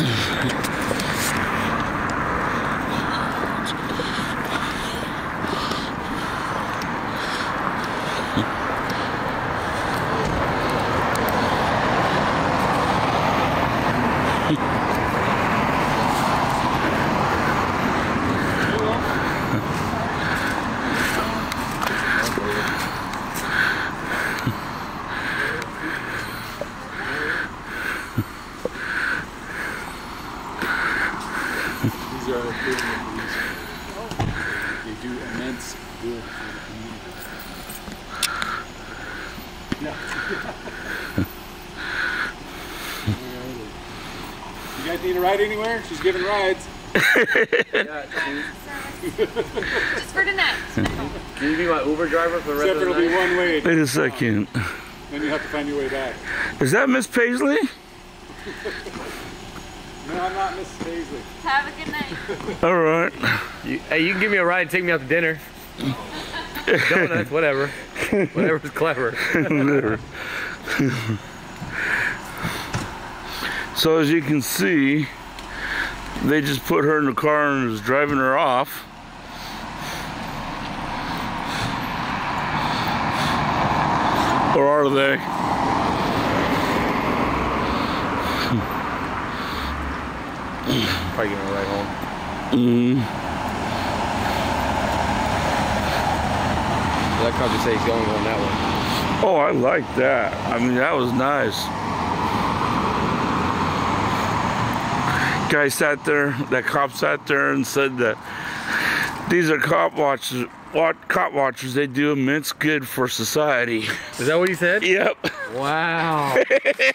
Yeah. These are equivalent police. They do immense good for the community. you guys need a ride anywhere? She's giving rides. Just for tonight. Can you be my Uber driver for the rest Except of it'll the be night? one way. Wait a second. Then you have to find your way back. Is that Miss Paisley? No, I'm not Mrs. Paisley. Have a good night. All right. You, hey, you can give me a ride and take me out to dinner. Donuts, whatever. Whatever's clever. So as you can see, they just put her in the car and was driving her off. Or are they? Probably give me a ride home. Mm, That cop just say he's going on that one. oh, I like that. I mean, that was nice. Guy sat there, that cop sat there and said that these are cop watchers. What cop watchers? They do immense good for society. Is that what he said? Yep. Wow.